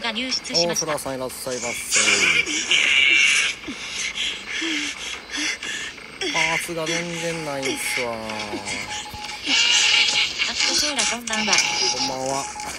が入室し大ました空さんいらっしゃいませパーツが全然ないんすわ。こんばんは。こんばんは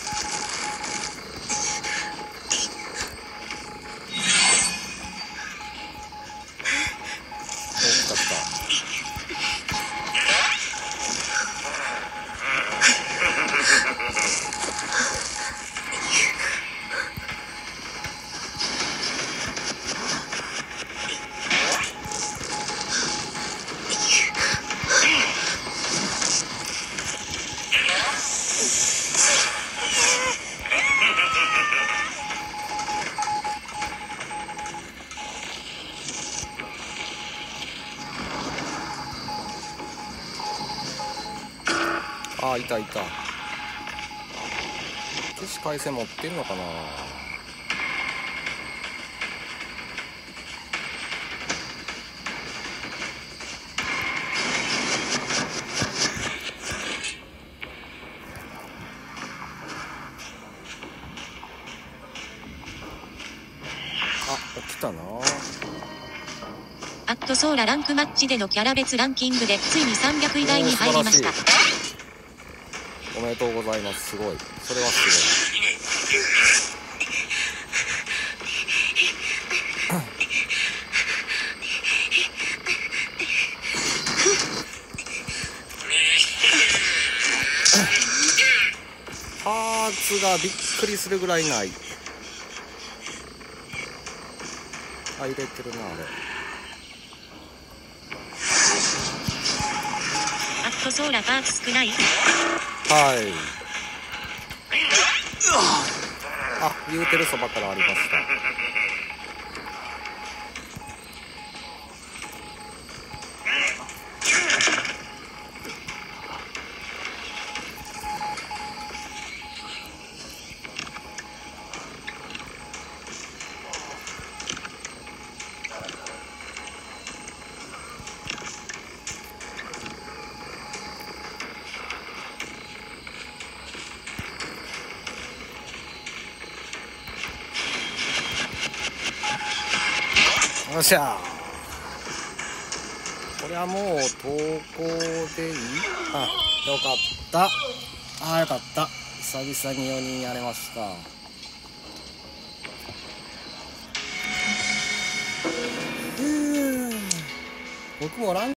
あいたいた。起死回生持ってんのかな。あ起きたな。アットソーラランクマッチでのキャラ別ランキングでついに300位台に入りましたおめでとうございます。すごい。それはすごい。パーツがびっくりするぐらいない。あ入れてるなあれ。アットソーラパーツ少ない？はい。あ、言うてるそばからありました。よっしゃ。これはもう投稿でいい？あよかった。あよかった。久々に4人やれました。僕もラン